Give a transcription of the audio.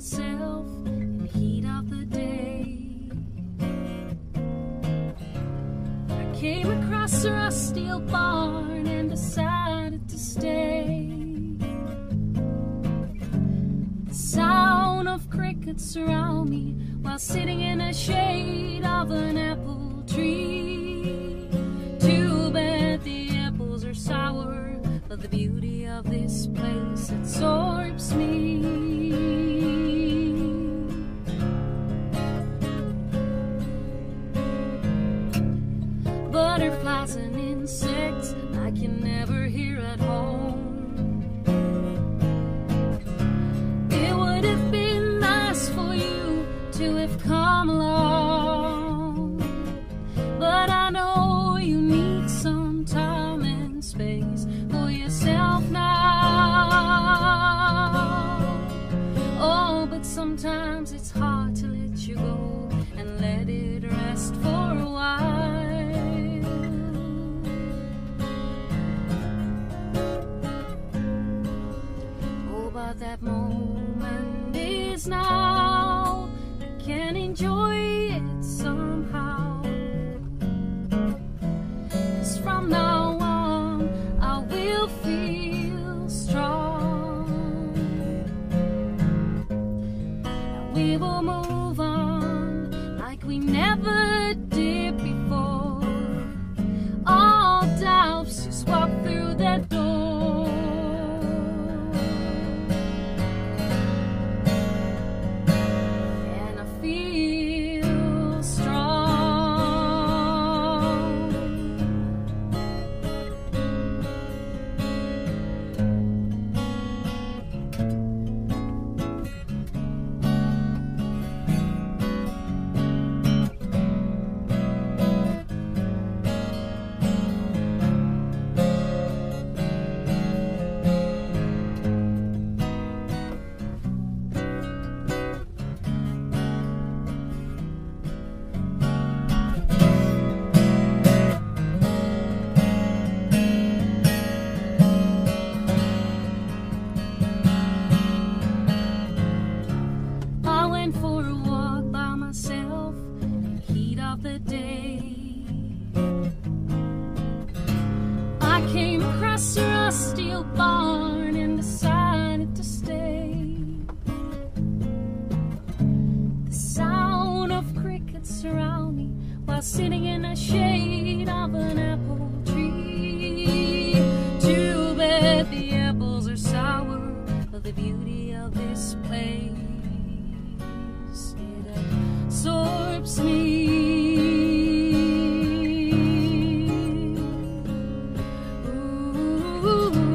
myself in the heat of the day. I came across a rusty barn and decided to stay. The sound of crickets surround me while sitting in the shade of an apple tree. Butterflies and insects I can never hear at home. It would have been nice for you to have come along. That moment is now. I can enjoy it somehow. 'Cause from now on, I will feel strong. And we will move the day. I came across a rusty old barn and decided to stay. The sound of crickets surround me while sitting in the shade of an apple tree. Too bad the apples are sour, but the beauty of this place absorbs me. Ooh.